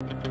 you